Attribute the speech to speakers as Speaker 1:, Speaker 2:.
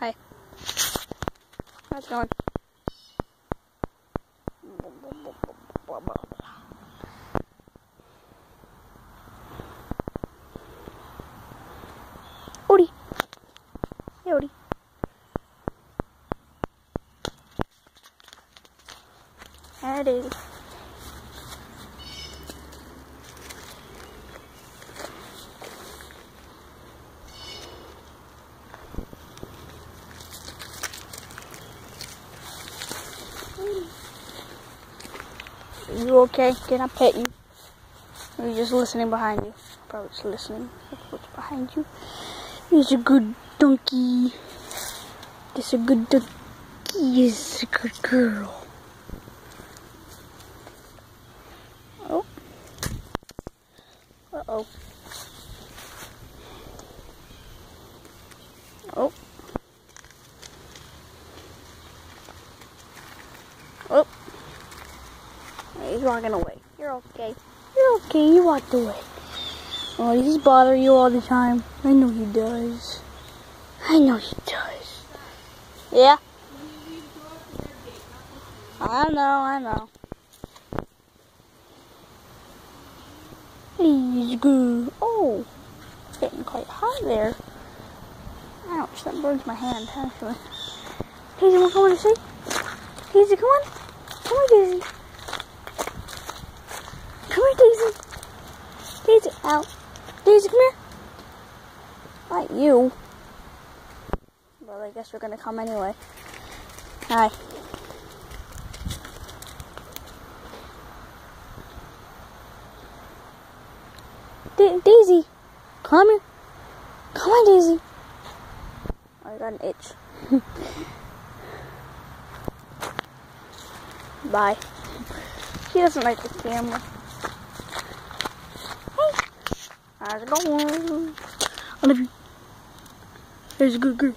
Speaker 1: Hi. How's it going? Odie. Hey, There it is. You okay? Can I pet you? Or are you just listening behind you? Probably just listening. What's behind you. He's a good donkey. This a good donkey. He's a good girl. Oh. Uh-oh. Oh. Oh. He's walking away. You're okay. You're okay. You walked away. Oh, he's bother you all the time. I know he does. I know he does. Yeah. I know, I know. He's good. Oh, it's getting quite hot there. Ouch, that burns my hand, actually. Wanna come on and see? Daisy, come on. Come on, Daisy. Come here, Daisy. Daisy, come here. Not you. Well, I guess we're gonna come anyway. Hi. Da Daisy, come here. Come on, Daisy. Oh, I got an itch. Bye. She doesn't like the camera. Hey, how's it going? I love you. There's a good girl.